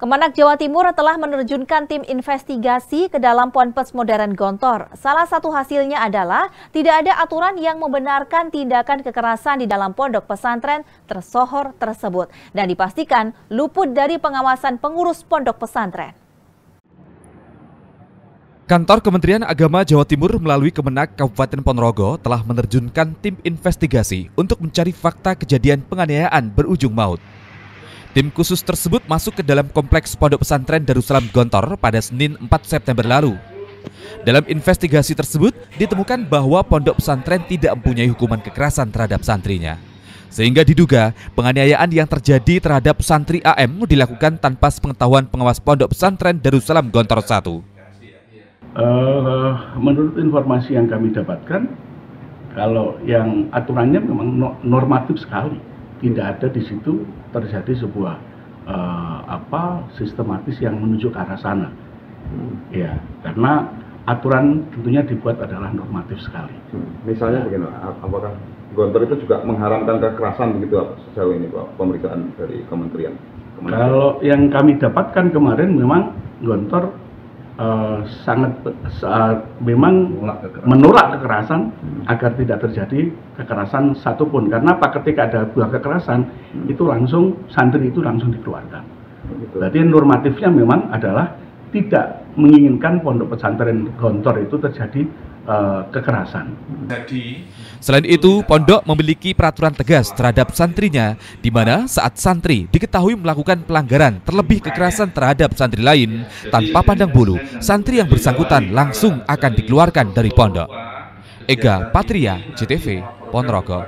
Kemenak Jawa Timur telah menerjunkan tim investigasi ke dalam Ponpes Modern Gontor. Salah satu hasilnya adalah tidak ada aturan yang membenarkan tindakan kekerasan di dalam pondok pesantren tersohor tersebut dan dipastikan luput dari pengawasan pengurus pondok pesantren. Kantor Kementerian Agama Jawa Timur melalui Kemenak Kabupaten Ponorogo telah menerjunkan tim investigasi untuk mencari fakta kejadian penganiayaan berujung maut. Tim khusus tersebut masuk ke dalam kompleks Pondok Pesantren Darussalam Gontor pada Senin 4 September lalu. Dalam investigasi tersebut ditemukan bahwa pondok pesantren tidak mempunyai hukuman kekerasan terhadap santrinya. Sehingga diduga penganiayaan yang terjadi terhadap santri AM dilakukan tanpa sepengetahuan pengawas pondok pesantren Darussalam Gontor 1. Uh, eh, menurut informasi yang kami dapatkan, kalau yang aturannya memang normatif sekali tidak ada di situ terjadi sebuah uh, apa sistematis yang menuju ke arah sana. Hmm. Ya, karena aturan tentunya dibuat adalah normatif sekali. Hmm. Misalnya bagaimana? Apakah Gontor itu juga mengharamkan kekerasan begitu sejauh ini Pak pemeriksaan dari kementerian? kementerian? Kalau yang kami dapatkan kemarin memang Gontor uh, sangat uh, memang menolak kekerasan hmm. agar tidak terjadi kekerasan satupun karena apa ketika ada buah kekerasan hmm. itu langsung santri itu langsung dikeluarkan. Berarti normatifnya memang adalah tidak menginginkan pondok pesantren gontor itu terjadi uh, kekerasan. Jadi, selain itu, pondok memiliki peraturan tegas terhadap santrinya, di mana saat santri diketahui melakukan pelanggaran terlebih kekerasan terhadap santri lain tanpa pandang bulu, santri yang bersangkutan langsung akan dikeluarkan dari pondok. Ega Patria, CTV, Ponorogo.